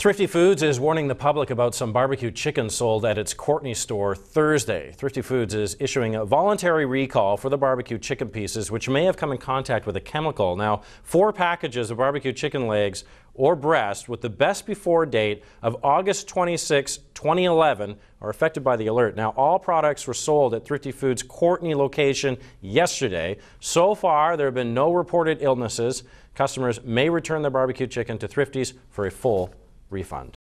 Thrifty Foods is warning the public about some barbecue chicken sold at its Courtenay store Thursday. Thrifty Foods is issuing a voluntary recall for the barbecue chicken pieces, which may have come in contact with a chemical. Now, four packages of barbecue chicken legs or breast with the best before date of August 26, 2011 are affected by the alert. Now, all products were sold at Thrifty Foods' Courtenay location yesterday. So far, there have been no reported illnesses. Customers may return their barbecue chicken to Thrifty's for a full refund.